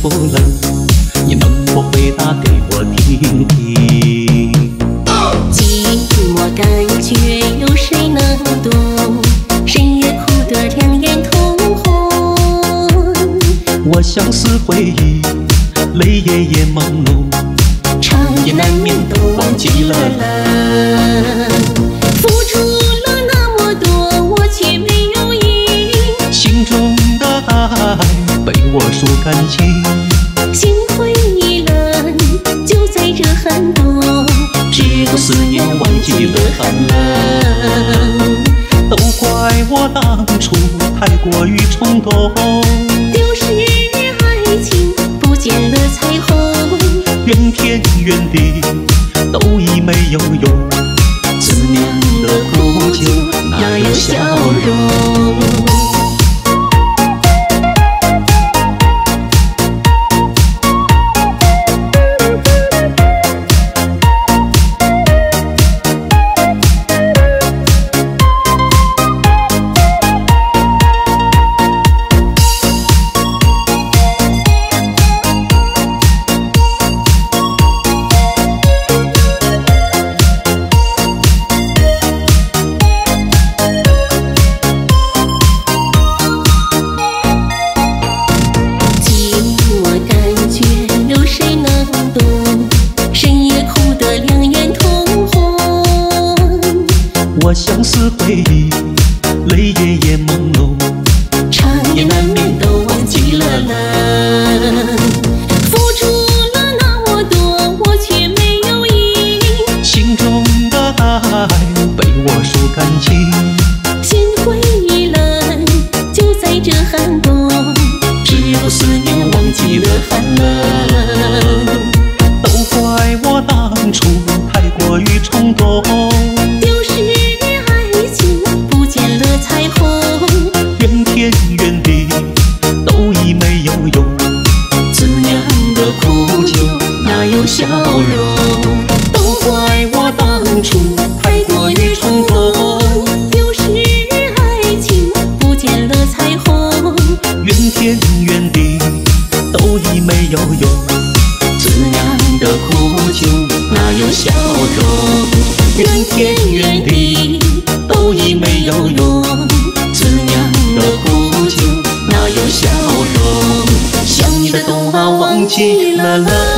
不冷？你能否回答给我听听？寂寞感觉有谁能懂？深夜哭得两眼通红。我相思回忆，泪夜夜朦胧，长夜难眠都忘记了冷。我输干净，心灰意冷，就在这寒冬，只有思念忘记了寒冷。都怪我当初太过于冲动，丢失爱情，不见了彩虹。怨天怨地都已没有用，思念的苦酒哪有笑容？我相思回忆，泪夜夜朦胧，长夜难眠都忘记了冷。付出了那么多，我却没有赢。心中的爱被我输干净，心灰意冷，就在这寒冬，只有思念忘记了寒冷。都怪我当初太哪有笑容？怨天怨地都已没有用，自酿的苦酒哪有笑容？想你的冬啊，忘记了冷。